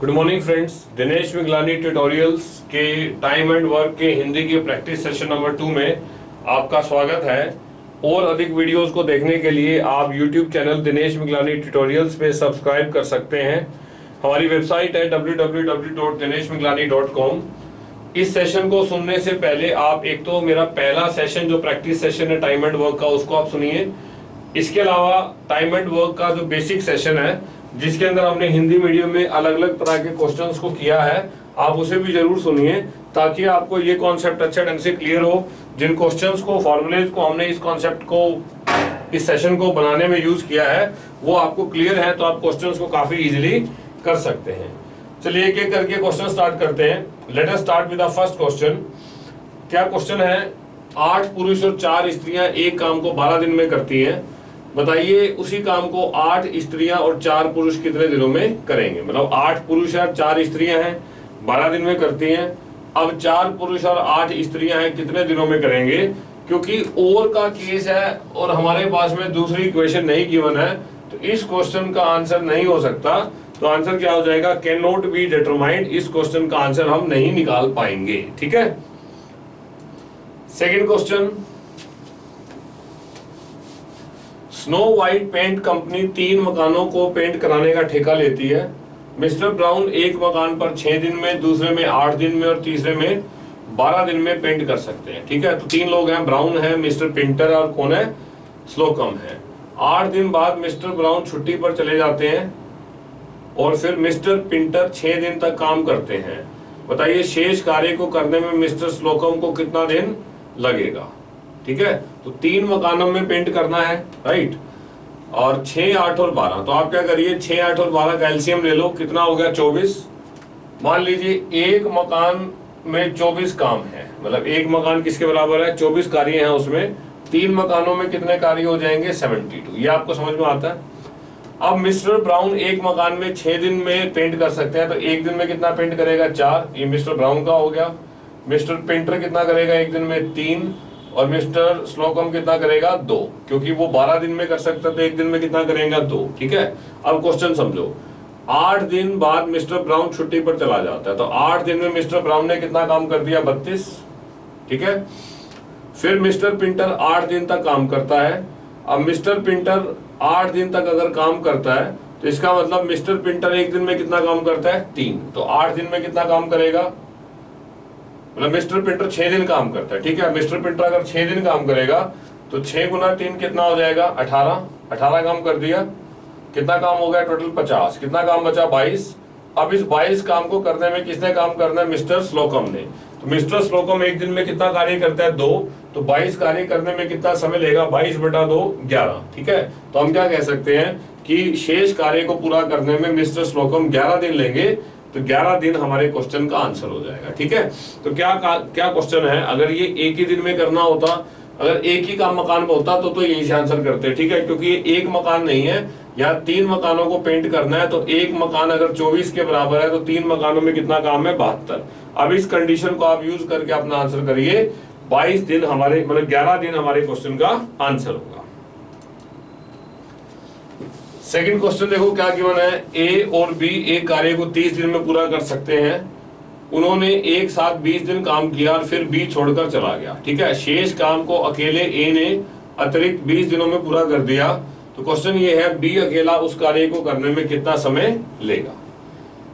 Good morning friends Dinesh Miglani tutorials के time and work के हिंदी के प्रैक्टिस सेशन नंबर टू में आपका स्वागत है। और अधिक वीडियोस को देखने के लिए आप YouTube channel Dinesh Miglani tutorials पे सब्सक्राइब कर सकते हैं। हमारी वेबसाइट है www.dineshmiglani.com इस सेशन को सुनने से पहले आप, एक तो मेरा पहला सेशन जो प्रैक्टिस सेशन है टाइम एंड वर्क का, उसको आप सुनिए। इसके अलावा टाइम एंड वर्क का जो बेसिक सेशन है जिसके अंदर हमने हिंदी मीडियम में अलग अलग तरह के क्वेश्चंस को किया है, आप उसे भी ज़रूर सुनिए, ताकि आपको ये कॉन्सेप्ट अच्छे ढंग से क्लियर हो। जिन क्वेश्चंस को फॉर्मुलेज को हमने इस कॉन्सेप्ट को, इस सेशन को बनाने में यूज़ किया है, वो आपको क्लियर है तो आप क्वेश्चंस को काफ़ी इजीली कर सकते हैं। चलिए एक एक करके क्वेश्चन स्टार्ट करते हैं। Let start with the first question क्या क्वेश्चन है? आठ पुरुष और चार स्त्रियाँ एक काम को बारह दिन में करती हैं। बताइए, उसी काम को आठ स्त्रियाँ और चार पुरुष कितने दिनों में करेंगे? मतलब आठ पुरुष और चार स्त्रियाँ हैं, बारह दिन में करती हैं। अब चार पुरुष और आठ स्त्रियाँ हैं, कितने दिनों में करेंगे? क्योंकि और का केस है और हमारे पास में दूसरी इक्वेशन नहीं गिवन है तो इस क्वेश्चन का आंसर नहीं हो सकता। तो आंसर क्या हो जाएगा? कैन नॉट बी डिटरमाइंड इस क्वेश्चन का आंसर हम नहीं निकाल पाएँगे। ठीक है? Second question snow white paint company तीन मकानों को पेंट कराने का ठेका लेती है। मिस्टर ब्राउन एक मकान पर छह दिन में, दूसरे में आठ दिन में और तीसरे में बारह दिन में पेंट कर सकते हैं। ठीक है? तो तीन लोग हैं, ब्राउन है, मिस्टर पिंटर और कौन है? स्लोकम है। आठ दिन बाद मिस्टर ब्राउन छुट्टी पर चले जाते हैं और फिर मिस्टर पिंटर छह दिन तक काम करते हैं। बताइए, शेष कार्य को करने में मिस्टर स्लोकम को कितना दिन लगेगा? ठीक है? तो तीन मकानों में पेंट करना है राइट और छह, आठ और बारह। तो आप क्या करिए, छह, आठ और बारह का एल्सियम ले लो। कितना हो गया? चौबीस। मान लीजिए एक मकान में चौबीस काम है। मतलब एक मकान किसके बराबर है? चौबीस कार्य हैं उसमें। तीन मकानों में कितने कार्य हो जाएँगे? Seventy two. ये आपको समझ में आता है? अब मिस्टर ब्राउन एक मकान में छह दिन में पेंट कर सकते हैं तो एक दिन में कितना पेंट करेगा? चार। ये मिस्टर ब्राउन का हो गया। मिस्टर पेंटर कितना करेगा एक दिन में? तीन। और मिस्टर स्लोकम कितना करेगा? दो। क्योंकि वो बारह दिन में कर सकता तो एक दिन में कितना करेगा? दो। ठीक है? अब क्वेश्चन समझो। आठ दिन बाद मिस्टर ब्राउन छुट्टी पर चला जाता है। तो आठ दिन में मिस्टर ब्राउन ने कितना काम कर दिया? बत्तीस। ठीक है? फिर मिस्टर पिंटर आठ दिन तक काम करता है। अब मिस्टर पिंटर आठ दिन तक अगर काम करता है तो इसका मतलब मिस्टर पिंटर एक दिन में कितना काम करता है? तीन। तो आठ दिन में कितना काम करेगा? मतलब मिस्टर पिंटर छह दिन काम करता है, ठीक है? मिस्टर पिंटर अगर छह दिन काम करेगा तो छह गुना तीन कितना हो जाएगा? अठारह। अठारह काम कर दिया। कितना काम हो गया? टोटल पचास। कितना काम बचा? बाईस। अब इस बाईस काम को करने में किसने काम करना है? मिस्टर स्लोकम ने। तो मिस्टर स्लोकम एक दिन में कितना कार्य करता है? दो। तो 22 कार्य करने में कितना समय लेगा? 22 बटा दो, ग्यारह। ठीक है? तो हम क्या कह सकते हैं कि शेष कार्य को पूरा करने में मिस्टर स्लोकम 11 दिन लेंगे। तो 11 दिन हमारे क्वेश्चन का आंसर हो जाएगा, ठीक है? तो क्या क्या क्वेश्चन है? अगर ये एक ही दिन में करना होता, अगर एक ही काम मकान में होता तो तो यही से आंसर करते, ठीक है? क्योंकि ये एक मकान नहीं है यहाँ तीन मकानों को पेंट करना है तो एक मकान अगर 24 के बराबर है तो तीन मकानों में कितना काम है? बहत्तर। अब इस कंडीशन को आप यूज़ करके अपना आंसर करिए 22 दिन हमारे मतलब 11 दिन हमारे क्वेश्चन का आंसर होगा। सेकंड क्वेश्चन देखो क्या गिवन है? ए और बी एक कार्य को 30 दिन में पूरा कर सकते हैं। उन्होंने एक साथ 20 दिन काम किया और फिर बी छोड़कर चला गया। ठीक है? शेष काम को अकेले ए ने अतिरिक्त 20 दिनों में पूरा कर दिया। तो क्वेश्चन ये है बी अकेला उस कार्य को करने में कितना समय लेगा?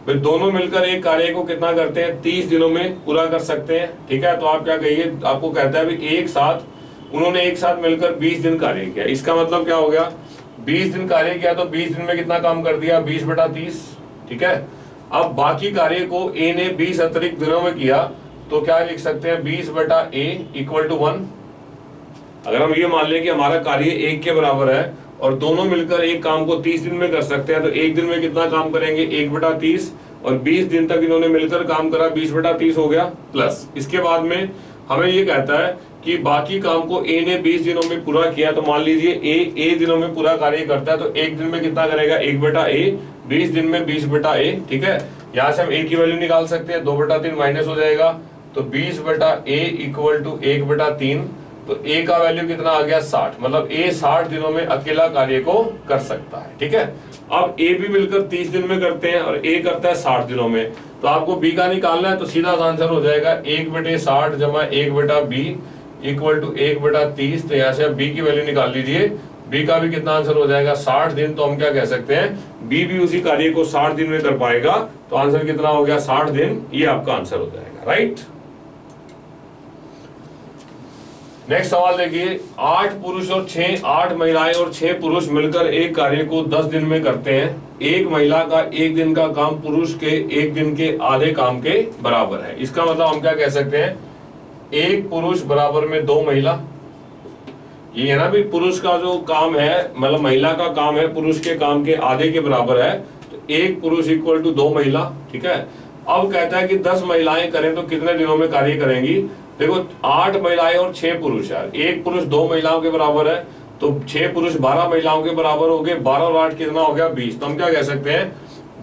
फिर दोनों मिलकर एक कार्य को कितना करते हैं? तीस दिनों में पूरा कर सकते हैं। ठीक है? तो आप क्या कहिए? आपको कहता है एक साथ, उन्होंने एक साथ मिलकर बीस दिन कार्य किया। इसका मतलब क्या हो गया? बीस दिन कार्य किया तो बीस दिन में कितना काम कर दिया? बीस बटा तीस, ठीक है? अब बाकी कार्य को ए ने बीस अतिरिक्त दिनों में किया तो क्या लिख सकते हैं? बीस बटा ए इक्वल टू वन अगर हम ये मान लें कि हमारा कार्य एक के बराबर है और दोनों मिलकर एक काम को तीस दिन में कर सकते हैं तो एक दिन में कितना काम करेंगे? एक बटा तीस। और बीस दिन तक इन्होंने मिलकर काम करा, बीस बटा तीस हो गया प्लस इसके बाद में हमें ये कहता है कि बाकी काम को ए ने बीस दिनों में पूरा किया तो मान लीजिए ए ए दिनों में पूरा कार्य करता है तो एक दिन में कितना करेगा? एक बटा ए बीस दिन में बीस बटा ए ठीक है? यहाँ से हम ए की वैल्यू निकाल सकते हैं, दो बटा तीन माइनस हो जाएगा तो बीस बटा ए इक्वल टू एक बटा तीन तो ए का वैल्यू कितना आ गया? साठ मतलब ए साठ दिनों में अकेला कार्य को कर सकता है, ठीक है? अब ए भी मिलकर तीस दिन में करते हैं, और ए करता है साठ दिनों में तो आपको बी का निकालना है तो सीधा आंसर हो जाएगा एक बटे साठ जमा एक बटा बी इक्वल टू एक बटा तीस तो यहाँ से आप बी की वैल्यू निकाल लीजिए। बी का भी कितना आंसर हो जाएगा? साठ दिन तो हम क्या कह सकते हैं? बी भी उसी कार्य को साठ दिन में कर पाएगा। तो आंसर कितना हो गया? साठ दिन। ये आपका आंसर हो जाएगा राइट नेक्स्ट सवाल देखिए। आठ पुरुष और छह, आठ महिलाएँ और छह पुरुष मिलकर एक कार्य को दस दिन में करते हैं। एक महिला का एक दिन का काम पुरुष के, एक दिन के आधे काम के बराबर है। इसका मतलब हम क्या कह सकते हैं? एक पुरुष बराबर में दो महिला। ये है ना भी पुरुष का जो काम है मतलब महिला का काम है, पुरुष के काम के आधे के बराबर है। तो एक पुरुष इक्वल टू दो महिला, ठीक है? अब कहता है कि दस महिलाएँ करें तो कितने दिनों में कार्य करेंगी? देखो, आठ महिलाएँ और छह पुरुष यार। एक पुरुष दो महिलाओं के बराबर है तो छह पुरुष बारह महिलाओं के बराबर हो गए। बारह और आठ कितना हो गया? बीस। तो हम क्या कह सकते हैं?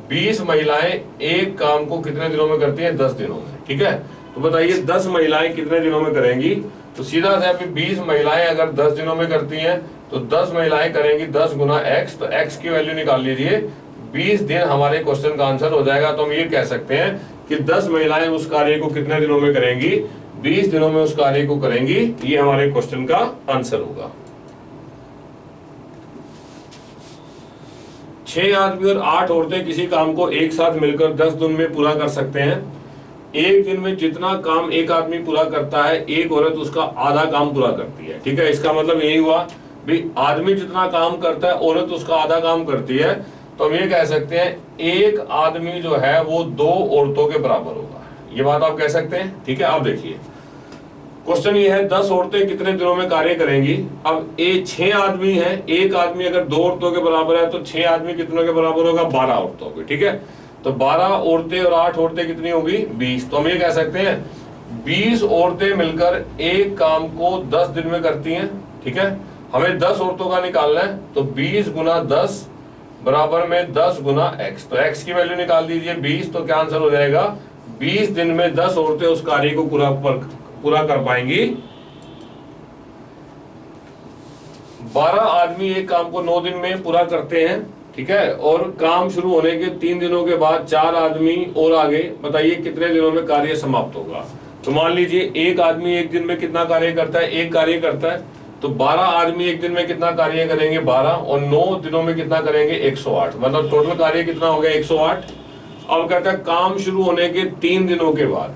बीस महिलाएँ एक काम को कितने दिनों में करती है? दस दिनों में, ठीक है? तो बताइए, दस महिलाएँ कितने दिनों में करेंगी? तो सीधा सा बीस महिलाएँ अगर दस दिनों में करती हैं तो दस महिलाएँ करेंगी दस गुना एक्स तो एक्स की वैल्यू निकाल लीजिए। बीस दिन हमारे क्वेश्चन का आंसर हो जाएगा। तो हम ये कह सकते हैं कि दस महिलाएँ उस कार्य को कितने दिनों में करेंगी? बीस दिनों में उस कार्य को करेंगी। ये हमारे क्वेश्चन का आंसर होगा। छह आदमी और आठ औरतें किसी काम को एक साथ मिलकर दस दिन में पूरा कर सकते हैं। एक दिन में जितना काम एक आदमी पूरा करता है, एक औरत उसका आधा काम पूरा करती है। ठीक है? इसका मतलब यही हुआ भी आदमी जितना काम करता है, औरत उसका आधा काम करती है। तो हम ये कह सकते हैं, एक आदमी जो है, वो दो औरतों के बराबर होगा। ये बात आप कह सकते हैं? ठीक है? आप देखिए। क्वेश्चन ये है, दस औरतें कितने दिनों में कार्य करेंगी? अब ए छह आदमी है, एक आदमी अगर दो औरतों के बराबर है तो छह आदमी कितनों के बराबर होगा? बारह औरतों के। ठीक है? तो बारह औरतें और आठ औरतें कितनी होगी? बीस। तो हम ये कह सकते हैं, बीस औरतें मिलकर एक काम को दस दिन में करती हैं, ठीक है? हमें दस औरतों का निकालना है तो बीस गुना दस बराबर में दस गुना एक्स तो एक्स की वैल्यू निकाल दीजिए बीस तो क्या आंसर हो जाएगा? बीस दिन में दस औरतें उस कार्य को पूरा पूरा कर पाएँगी। बारह आदमी एक काम को नौ दिन में पूरा करते हैं ठीक है? और काम शुरू होने के तीन दिनों के बाद चार आदमी और आगे, बताइए कितने दिनों में कार्य समाप्त होगा? तो मान लीजिए, एक आदमी एक दिन में कितना कार्य करता है? एक कार्य करता है तो 12 आदमी एक दिन में कितना कार्य करेंगे? 12 और 9 दिनों में कितना करेंगे? 108 मतलब टोटल कार्य कितना हो गया? 108 अब कहता है, काम शुरू होने के तीन दिनों के बाद।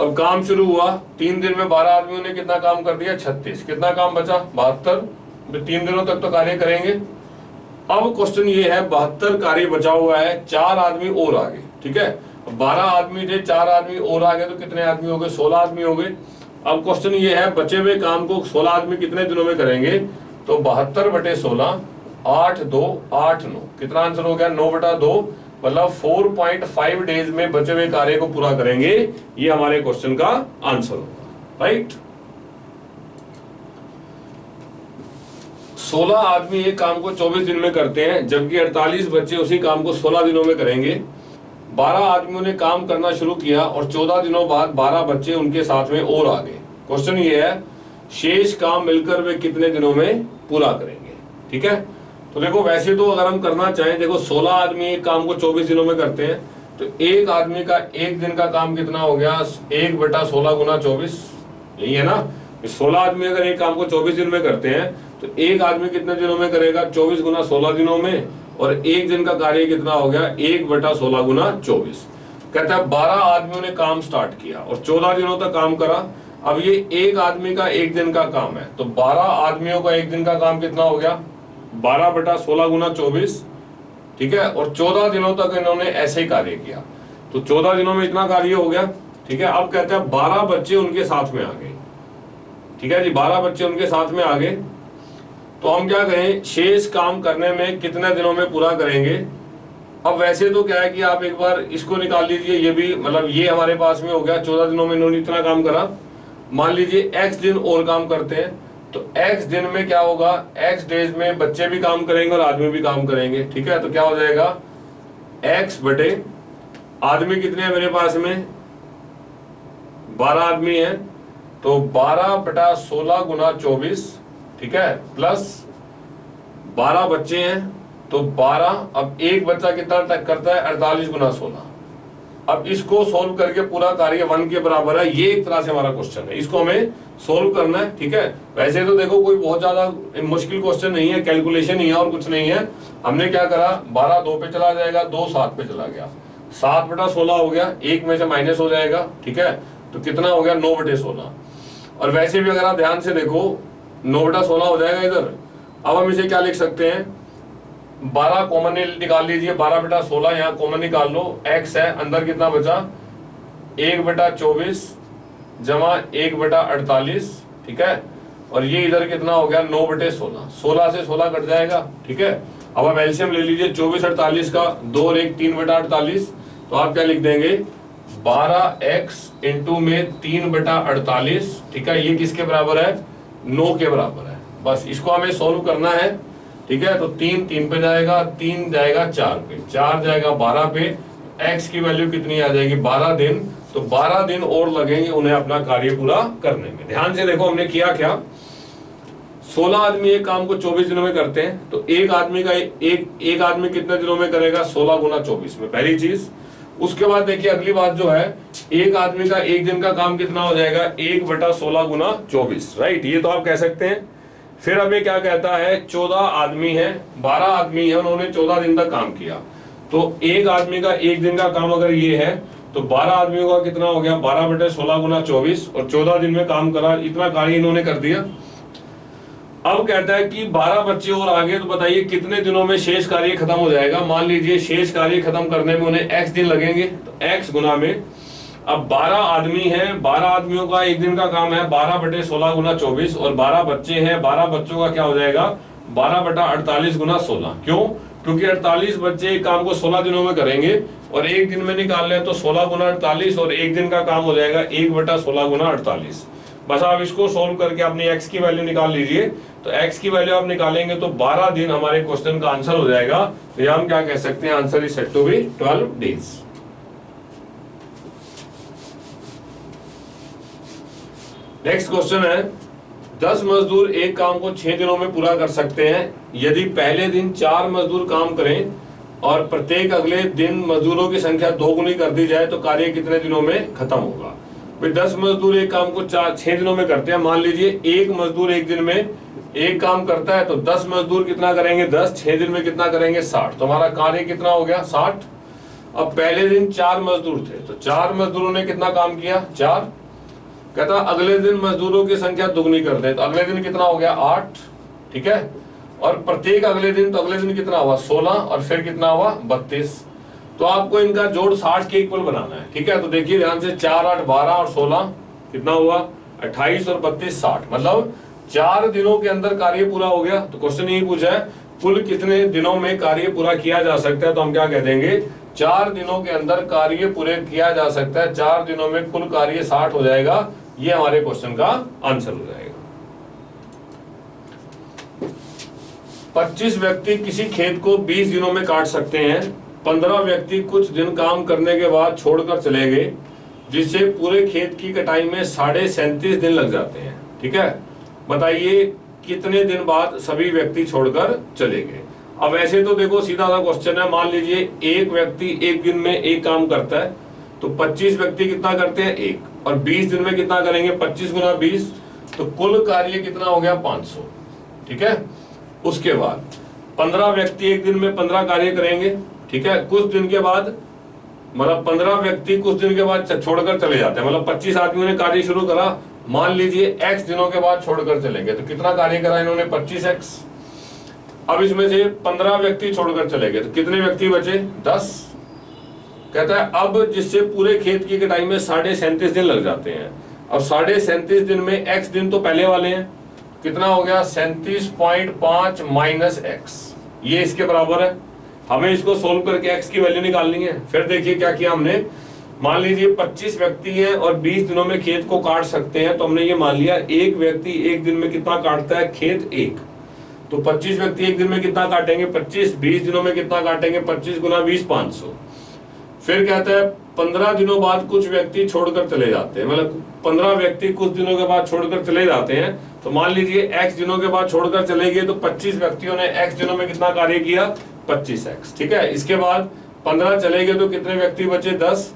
अब काम शुरू हुआ, तीन दिन में बारह आदमियों ने कितना काम कर दिया? छत्तीस। कितना काम बचा? बहत्तर। तीन दिनों तक तो कार्य करेंगे। अब क्वेश्चन ये है, बहत्तर कार्य बचा हुआ है, चार आदमी और आगे, ठीक है? बारह आदमी थे, चार आदमी और आगे तो कितने आदमी हो गए? सोलह आदमी हो गए। अब क्वेश्चन ये है, बचे हुए काम को सोलह आदमी कितने दिनों में करेंगे? तो बहत्तर बटे सोलह, आठ दो, आठ नौ। कितना आंसर हो गया? नौ बटा दो मतलब 4.5 डेज़ में बचे हुए कार्य को पूरा करेंगे। ये हमारे क्वेश्चन का आंसर होगा। राइट 16 आदमी एक काम को 24 दिन में करते हैं, जबकि 48 बच्चे उसी काम को 16 दिनों में करेंगे। 12 आदमियों ने काम करना शुरू किया और 14 दिनों बाद 12 बच्चे उनके साथ में और आ गए। क्वेश्चन ये है, शेष काम मिलकर वे कितने दिनों में पूरा करेंगे? ठीक है? तो देखो, वैसे तो अगर हम करना चाहें, देखो 16 आदमी एक काम को 24 दिनों में करते हैं तो एक आदमी का एक दिन का काम कितना हो गया? एक बटा सोलह गुना चौबीस। यही है ना? सोलह आदमी अगर एक काम को चौबीस दिन में करते हैं तो एक आदमी कितने दिनों में करेगा? चौबीस गुना सोलह दिनों में। और एक दिन का कार्य कितना हो गया? एक बटा सोलह गुना चौबीस। कहता है, बारह आदमियों ने काम स्टार्ट किया और चौदह दिनों तक काम करा। अब ये एक आदमी का एक दिन का काम है। तो बारह आदमियों का एक दिन का काम कितना हो गया? बारह बटा सोलह गुना चौबीस। ठीक है? और चौदह दिनों तक इन्होंने ऐसे ही कार्य किया। तो चौदह दिनों में इतना कार्य हो गया। ठीक है? अब कहते हैं, बारह बच्चे उनके साथ में आ गए। ठीक है जी? बारह बच्चे उनके साथ में आ गए। तो हम क्या कहें, शेष काम करने में कितने दिनों में पूरा करेंगे? अब वैसे तो क्या है कि आप एक बार इसको निकाल लीजिए, ये भी मतलब ये हमारे पास में हो गया, चौदह दिनों में इन्होंने इतना काम करा। मान लीजिए एक्स दिन और काम करते हैं तो एक्स दिन में क्या होगा? एक्स डेज़ में बच्चे भी काम करेंगे और आदमी भी काम करेंगे, ठीक है? तो क्या हो जाएगा? एक्स बटे, आदमी कितने हैं मेरे पास में? बारह आदमी है तो बारह बटा सोलह गुना चौबीस ठीक है? प्लस बारह बच्चे हैं तो 12 अब एक बच्चा कितना तक करता है? अड़तालीस गुना सोलह। अब इसको सोल्व करके पूरा कार्य वन के बराबर है, ये एक तरह से हमारा क्वेश्चन है। इसको हमें सोल्व करना है, ठीक है? वैसे तो देखो, कोई बहुत ज़्यादा मुश्किल क्वेश्चन नहीं है कैलकुलेशन ही है और कुछ नहीं है। हमने क्या करा? बारह दो पे चला जाएगा, दो सात पे चला गया। सात बटा सोलह हो गया, एक में से माइनस हो जाएगा, ठीक है? तो कितना हो गया? नौ बटे सोलह। और वैसे भी अगर आप ध्यान से देखो नौ बटा सोलह हो जाएगा इधर। अब हम इसे क्या लिख सकते हैं? बारह कॉमन निकाल लीजिए, बारह बटा सोलह, यहाँ कॉमन निकाल लो। एक्स है, अंदर कितना बचा? एक बटा चौबीस जमा एक बटा अड़तालीस, ठीक है? और ये इधर कितना हो गया? नौ बटे सोलह। सोलह से सोलह कट जाएगा, ठीक है? अब आप एल्सियम ले लीजिए, चौबीस अड़तालीस का, दो और एक तीन बटा अड़तालीस। तो आप क्या लिख देंगे? बारह एक्स इंटू में तीन बटा अड़तालीस, ठीक है? ये किसके बराबर है? नौ के बराबर है। बस इसको हमें सोल्व करना है, ठीक है? तो तीन तीन पे जाएगा, तीन जाएगा चार पे। चार जाएगा बारह पे। एक्स की वैल्यू कितनी आ जाएगी? बारह दिन। तो बारह दिन और लगेंगे उन्हें अपना कार्य पूरा करने में। ध्यान से देखो हमने किया क्या। सोलह आदमी एक काम को चौबीस दिनों में करते हैं तो एक आदमी का एक एक आदमी कितने दिनों में करेगा? सोलह गुना चौबीस में। पहली चीज़। उसके बाद देखिए अगली बात जो है एक आदमी का एक दिन का काम कितना हो जाएगा? एक बटा सोलह गुना चौबीस। राइट ये तो आप कह सकते हैं। फिर हमें क्या कहता है? चौदह आदमी है, बारह आदमी है, उन्होंने चौदह दिन तक काम किया। तो एक आदमी का एक दिन का काम अगर ये है तो बारह आदमियों का कितना हो गया? बारह बटे सोलह गुना चौबीस, और चौदह दिन में काम करा, इतना कार्य इन्होंने कर दिया। अब कहता है कि बारह बच्चे और आगे तो बताइए कितने दिनों में शेष कार्य खत्म हो जाएगा? मान लीजिए शेष कार्य खत्म करने में उन्हें एक्स दिन लगेंगे। तो एक्स गुना में अब 12 आदमी हैं 12 आदमियों का एक दिन का काम है 12 बटे सोलह गुना चौबीस, और 12 बच्चे हैं 12 बच्चों का क्या हो जाएगा? 12 बटा अड़तालीस गुना सोलह। क्यों? क्योंकि 48 बच्चे एक काम को 16 दिनों में करेंगे, और एक दिन में निकाल लें तो 16 गुना अड़तालीस, और एक दिन का काम हो जाएगा एक बटा सोलह गुना अड़तालीस। बस आप इसको सोल्व करके अपनी एक्स की वैल्यू निकाल लीजिए। तो एक्स की वैल्यू आप निकालेंगे तो 12 दिन हमारे क्वेश्चन का आंसर हो जाएगा। तो हम क्या कह सकते हैं? Answer is set to be 12 days next question है, दस मजदूर एक काम को छह दिनों में पूरा कर सकते हैं, यदि पहले दिन चार मजदूर काम करें और प्रत्येक अगले दिन मजदूरों की संख्या दो गुनी कर दी जाए तो कार्य कितने दिनों में खत्म होगा? भाई, दस मजदूर एक काम को चार, छह दिनों में करते हैं, मान लीजिए एक मजदूर एक दिन में एक काम करता है तो दस मजदूर कितना करेंगे? दस, छह दिन में कितना करेंगे? साठ। तो हमारा कार्य कितना हो गया? साठ। अब पहले दिन चार मजदूर थे तो चार मजदूरों ने कितना काम किया? चार। कहता, अगले दिन मजदूरों की संख्या दुगनी कर दे तो अगले दिन कितना हो गया? आठ, ठीक है? और प्रत्येक अगले दिन तो अगले दिन कितना हुआ? सोलह, और फिर कितना हुआ? बत्तीस। तो आपको इनका जोड़ साठ के इक्वल बनाना है, ठीक है? तो देखिए, ध्यान से चार, आठ, बारह और सोलह, कितना हुआ? अट्ठाईस और बत्तीस, साठ। मतलब चार दिनों के अंदर कार्य पूरा हो गया तो क्वेश्चन यही पूछा है, कुल कितने दिनों में कार्य पूरा किया जा सकता है? तो हम क्या कह देंगे, चार दिनों के अंदर कार्य पूरे किया जा सकता है, चार दिनों में कुल कार्य साठ हो जाएगा ये हमारे क्वेश्चन का आंसर हो जाएगा। 25 व्यक्ति किसी खेत को 20 दिनों में काट सकते हैं। 15 व्यक्ति कुछ दिन काम करने के बाद छोड़कर चले गए, जिससे पूरे खेत की कटाई में साढ़े सैंतीस दिन लग जाते हैं। ठीक है? बताइए, कितने दिन बाद सभी व्यक्ति छोड़कर चले गए? अब ऐसे तो देखो, सीधा सा क्वेश्चन है। मान लीजिए, एक व्यक्ति एक दिन में एक काम करता है। तो 25 व्यक्ति कितना करते हैं? एक। और 20 दिन में कितना करेंगे? 25 गुना बीस तो कुल कार्य कितना हो गया? 500 ठीक है? उसके बाद 15 व्यक्ति एक दिन में 15 कार्य करेंगे। ठीक है? कुछ दिन के बाद मतलब 15 व्यक्ति कुछ दिन के बाद छोड़कर चले जाते हैं। मतलब 25 आदमियों ने कार्य शुरू करा। मान लीजिए एक्स दिनों के बाद छोड़कर चले गए तो कितना कार्य करा इन्होंने? 25 एक्स अब इसमें से 15 व्यक्ति छोड़कर चले गए। तो कितने व्यक्ति बचे? 10 कहता है, अब जिससे पूरे खेत की कटाई में साढ़े सैंतीस दिन लग जाते हैं। अब साढ़े सैंतीस दिन में एक्स दिन तो पहले वाले हैं। कितना हो गया? सैंतीस पॉइंट पाँच माइनस एक्स ये इसके बराबर है। हमें इसको सोल्व करके एक्स की वैल्यू निकालनी है। फिर देखिए क्या किया हमने। मान लीजिए 25 व्यक्ति हैं और 20 दिनों में खेत को काट सकते हैं तो हमने ये मान लिया, एक व्यक्ति एक दिन में कितना काटता है? खेत एक। तो 25 व्यक्ति एक दिन में कितना काटेंगे? 25 20 दिनों में कितना काटेंगे? 25 गुना बीस, पाँच सौ। फिर कहता है, पंद्रह दिनों बाद कुछ व्यक्ति छोड़कर चले जाते हैं। मतलब पंद्रह व्यक्ति कुछ दिनों के बाद छोड़कर चले जाते हैं। तो मान लीजिए एक्स दिनों के बाद छोड़कर चले गए तो 25 व्यक्तियों ने एक्स दिनों में कितना कार्य किया? पच्चीस एक्स ठीक है? इसके बाद पंद्रह चले गए तो कितने व्यक्ति बचे? दस।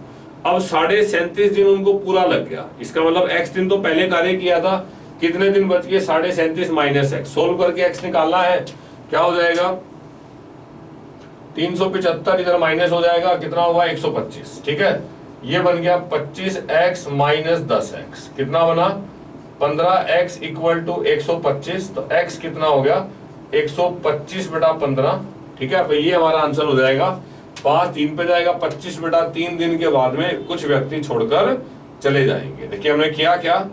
अब साढ़े सैंतीस दिन उनको पूरा लग गया। इसका मतलब एक्स दिन तो पहले कार्य किया था। कितने दिन बच गए? साढ़े सैंतीस माइनस एक्स सोल्व करके एक्स निकालना है। क्या हो जाएगा? तीन सौ पिछहत्तर इधर माइनस हो जाएगा, कितना होगा? एक सौ पच्चीस। ठीक है? ये बन गया पच्चीस एक्स माइनस दस एक्स। कितना बना? पंद्रह एक्स इक्वल टू एक सौ पच्चीस। तो एक्स कितना हो गया? एक सौ पच्चीस बटा पंद्रह। ठीक है? तो ये हमारा आंसर हो जाएगा। पाँच तीन पे जाएगा, पच्चीस बटा तीन दिन के बाद में कुछ व्यक्ति छोड़कर चले जाएँगे। देखिए, हमने किया क्या?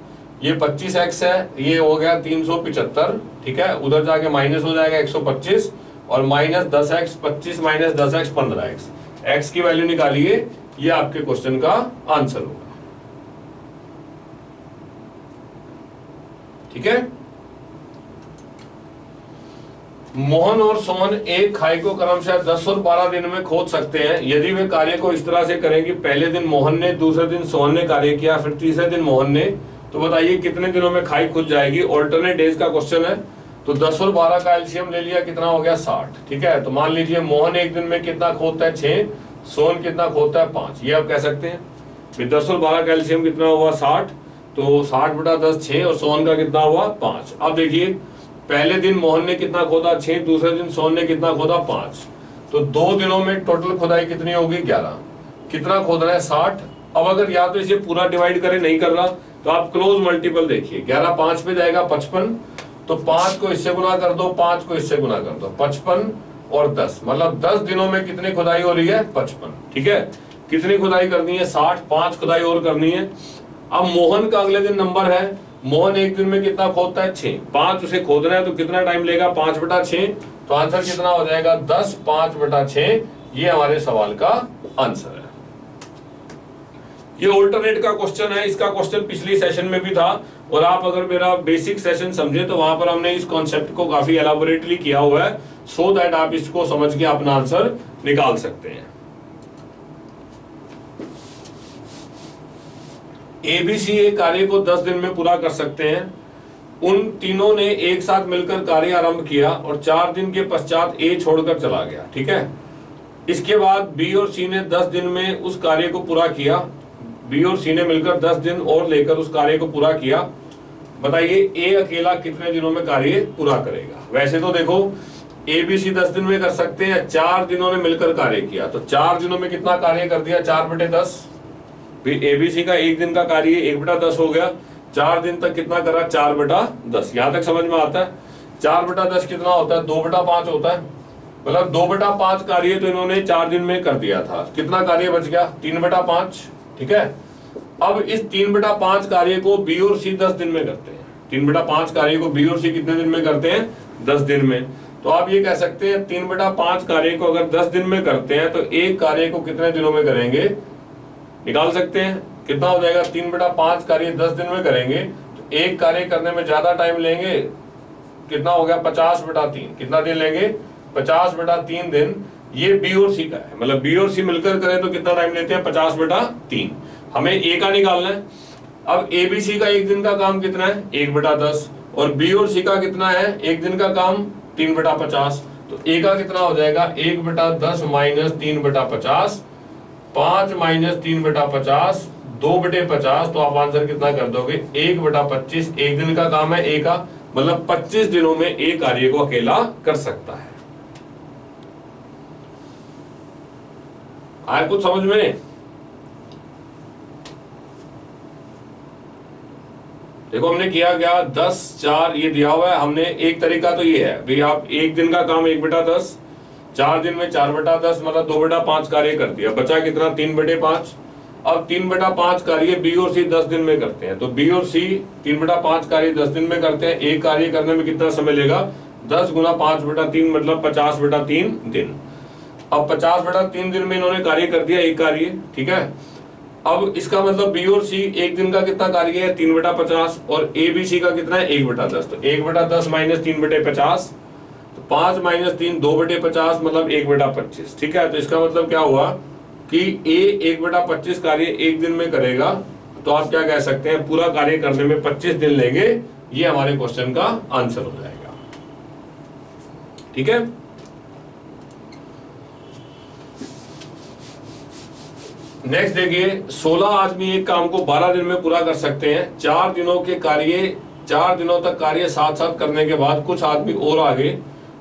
ये पच्चीस एक्स है, ये हो गया तीन सौ पिछहत्तर ठीक है? उधर जाके माइनस हो जाएगा एक सौ पच्चीस। और माइनस दस एक्स पच्चीस माइनस दस एक्स पंद्रह एक्स। एक्स की वैल्यू निकालिए, ये आपके क्वेश्चन का आंसर होगा। ठीक है? मोहन और सोहन एक खाई को क्रमशः दस और बारह दिन में खोद सकते हैं। यदि वे कार्य को इस तरह से करें कि पहले दिन मोहन ने, दूसरे दिन सोहन ने कार्य किया, फिर तीसरे दिन मोहन ने तो बताइए कितने दिनों में खाई खुद जाएगी? ऑल्टरनेट डेज़ का क्वेश्चन है। तो दस और बारह का एल्सियम ले लिया, कितना हो गया? साठ। ठीक है? तो मान लीजिए मोहन एक दिन में कितना खोदता है? छह। सोहन कितना खोदता है? पाँच। ये आप कह सकते हैं। दस और बारह का एल्सियम कितना हुआ? साठ। तो साठ बटा दस, छह। और सोहन का कितना हुआ? पाँच। अब देखिए, पहले दिन मोहन ने कितना खोदा? छह। दूसरे दिन सोन ने कितना खोदा? पाँच। तो दो दिनों में टोटल खुदाई कितनी होगी ग्यारह। कितना खोद रहा है? साठ। अब अगर या तो इसे पूरा डिवाइड करे, नहीं कर रहा तो आप क्लोज मल्टीपल देखिए। ग्यारह पाँच पे जाएगा पचपन। तो पाँच को इससे गुना कर दो, पाँच को इससे गुना कर दो। पचपन और दस। मतलब दस दिनों में कितनी खुदाई हो रही है? पचपन। ठीक है? कितनी खुदाई करनी है? साठ, पाँच खुदाई और करनी है। अब मोहन का अगले दिन नंबर है। मोहन एक दिन में कितना खोदता है? छह। पाँच उसे खोदना है तो कितना टाइम लेगा? पाँच बटा छह। तो आंसर कितना हो जाएगा? दस, पाँच बटा छह। ये हमारे सवाल का आंसर है। ये ऑल्टरनेट का क्वेश्चन है, इसका क्वेश्चन पिछली सेशन में भी था और आप अगर मेरा बेसिक सेशन समझे तो वहाँ पर हमने इस कॉन्सेप्ट को काफ़ी एलाबोरेटली किया हुआ है सो so दैट आप इसको समझ के अपना आंसर निकाल सकते हैं। एबीसी एक कार्य को 10 दिन में पूरा कर सकते हैं। उन तीनों ने एक साथ मिलकर कार्य आरंभ किया और चार दिन के पश्चात ए छोड़कर चला गया, ठीक है? इसके बाद बी और सी ने 10 दिन में उस कार्य को पूरा किया। बी और सी ने मिलकर 10 दिन और लेकर उस कार्य को पूरा किया। बताइए, ए अकेला कितने दिनों में कार्य पूरा करेगा? वैसे तो देखो, ए, बी, सी दस दिन में कर सकते हैं, चार दिनों ने मिलकर कार्य किया। तो चार दिनों में कितना कार्य कर दिया? चार बटे दस। एबीसी का एक दिन का कार्य एक बटा दस हो गया। चार दिन तक कितना करा? चार बटा दस। यहाँ तक समझ में आता है। चार बटा दस कितना होता है? दो बटा पाँच होता है। मतलब दो बटा पाँच कार्य तो इन्होंने चार दिन में कर दिया था। कितना कार्य बच गया? तीन बटा पाँच। ठीक है? अब इस तीन बटा पाँच कार्य को बी और सी दस दिन में करते हैं। तीन बटा पाँच कार्य को बी और सी कितने दिन में करते हैं? दस दिन में। तो आप ये कह सकते हैं, तीन बटा पाँच कार्य को अगर दस दिन में करते हैं तो एक कार्य को कितने दिनों में करेंगे? निकाल सकते हैं। कितना हो जाएगा? तीन बटा पाँच कार्य दस दिन में करेंगे। तो एक कार्य करने में ज़्यादा टाइम लेंगे। कितना हो गया? पचास बटा तीन। कितना दिन लेंगे? पचास बटा तीन दिन। ये बी और सी का है। मतलब बी और सी मिलकर करें तो कितना टाइम लेते हैं? पचास बटा तीन। हमें ए का निकालना है। अब ए बी सी का एक दिन का काम कितना है? एक बटा दस। और बी और सी का कितना है? एक दिन का काम तीन बटा पचास। तो ए का कितना हो जाएगा? एक बटा दस माइनस तीन बटा पचास। पाँच माइनस तीन बटा पचास। दो बटे पचास। तो आप आंसर कितना कर दोगे? एक बटा पच्चीस। एक दिन का काम है ए का। मतलब पच्चीस दिनों में एक कार्य को अकेला कर सकता है। आया कुछ समझ में? देखो, हमने किया क्या? दस, चार, ये दिया हुआ है। हमने एक तरीका तो ये है। भाई आप एक दिन का काम, एक बेटा दस, चार दिन में चार बटा दस मतलब दो बटा पाँच कार्य कर दिया। बचा कितना? तीन बटे पाँच। अब तीन बटा पाँच कार्य बी और सी दस दिन में करते हैं। तो बी और सी तीन बटा पाँच कार्य दस दिन में करते हैं। एक कार्य करने में कितना समय लेगा? दस गुना पाँच बटा तीन मतलब पचास बटा तीन दिन। अब पचास बटा, तीन दिन में इन्होंने कार्य कर दिया, एक कार्य, ठीक है? अब इसका मतलब बी और सी एक दिन का कितना कार्य है? तीन बटा पचास और ए बी सी का कितना है? एक बटा दस। तो एक बटा दस माइनस तीन बटे पचास तो पाँच माइनस तीन, दो बटे पचास मतलब एक बटा पच्चीस, ठीक है? तो इसका मतलब क्या हुआ कि ए एक बटा पच्चीस कार्य एक दिन में करेगा तो आप क्या कह सकते हैं? पूरा कार्य करने में पच्चीस दिन लेंगे, ये हमारे क्वेश्चन का आंसर हो जाएगा। ठीक है? नेक्स्ट देखिए 16 आदमी एक काम को 12 दिन में पूरा कर सकते हैं। चार दिनों के कार्य, चार दिनों तक कार्य साथ साथ करने के बाद कुछ आदमी और आगे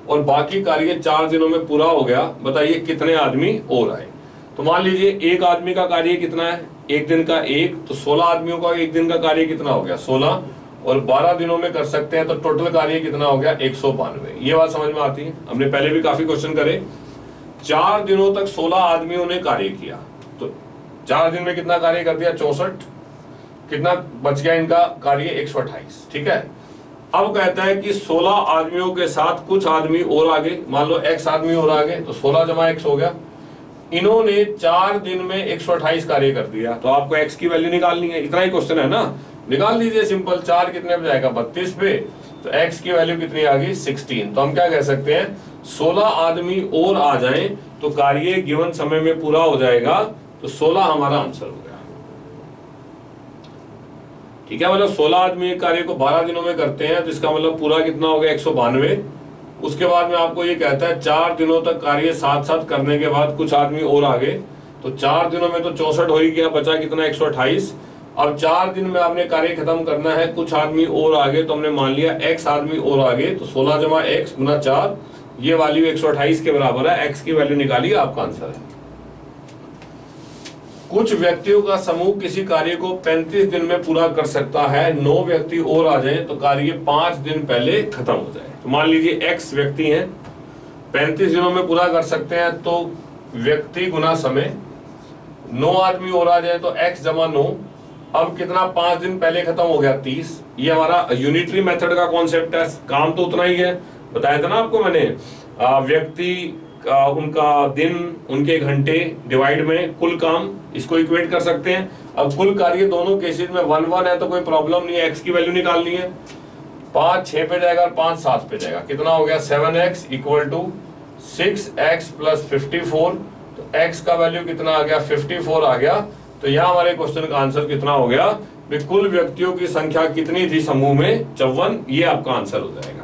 और बाकी कार्य चार दिनों में पूरा हो गया। बताइए कितने आदमी और आए? तो मान लीजिए एक आदमी का कार्य कितना है? एक दिन का एक तो सोलह आदमियों का एक दिन का कार्य कितना हो गया? सोलह। और बारह दिनों में कर सकते हैं तो टोटल कार्य कितना हो गया? एक सौ बानवे। ये बात समझ में आती है? हमने पहले भी काफ़ी क्वेश्चन करे। चार दिनों तक सोलह आदमियों ने कार्य किया। चार दिन में कितना कार्य कर दिया? चौसठ। कितना बच गया इनका कार्य? एक सौ अट्ठाईस। ठीक है? अब कहता है कि 16 आदमियों के साथ कुछ आदमी और आगे, मान लो एक्स आदमी और आगे तो 16 जमा एक्स हो गया। इन्होंने चार दिन में 128 कार्य कर दिया। तो आपको एक्स की वैल्यू निकालनी है। इतना ही क्वेश्चन है ना? निकाल दीजिए सिंपल चार कितने पे जाएगा बत्तीस पे। तो एक्स की वैल्यू कितनी आ गई? सिक्सटीन तो हम क्या कह सकते हैं? सोलह आदमी और आ जाए तो कार्य गिवन समय में पूरा हो जाएगा। तो सोलह हमारा आंसर हो गया। ठीक है मतलब सोलह आदमी एक कार्य को बारह दिनों में करते हैं तो इसका मतलब पूरा कितना हो गया? एक सौ बानवे। उसके बाद में आपको ये कहता है, चार दिनों तक कार्य साथ साथ करने के बाद कुछ आदमी और आगे। तो चार दिनों में तो चौसठ हो ही गया, बचा कितना? एक सौ अट्ठाईस। अब चार दिन में आपने कार्य खत्म करना है, कुछ आदमी और आगे तो हमने मान लिया एक्स आदमी और आगे तो सोलह जमा एक्स गुना चार, ये वैल्यू एक सौ अट्ठाईस के बराबर है एक्स की वैल्यू निकालिए, आपका आंसर है। कुछ व्यक्तियों का समूह किसी कार्य को 35 दिन में पूरा कर सकता है। नौ व्यक्ति और आ जाएँ तो कार्य पाँच दिन पहले खत्म हो जाए। तो मान लीजिए एक्स व्यक्ति हैं 35 दिनों में पूरा कर सकते हैं तो व्यक्ति गुना समय। नौ आदमी और आ जाए तो एक्स जमा नौ। अब कितना पाँच दिन पहले खत्म हो गया? तीस। ये हमारा यूनिटरी मेथड का कॉन्सेप्ट है। काम तो उतना ही है। बताया था ना आपको मैंने? व्यक्ति उनका दिन, उनके घंटे डिवाइड में कुल काम इसको इक्वेट कर सकते हैं। अब कुल कार्य दोनों केसेस में वन वन है तो कोई प्रॉब्लम नहीं है एक्स की वैल्यू निकालनी है। पाँच, छह पे जाएगा और पाँच, सात पे जाएगा। कितना हो गया? Seven X equal to six X plus fifty four तो एक्स का वैल्यू कितना आ गया? फिफ्टी फोर आ गया। तो यहाँ हमारे क्वेश्चन का आंसर कितना हो गया? कुल व्यक्तियों की संख्या कितनी थी समूह में? चौवन, ये आपका आंसर हो जाएगा।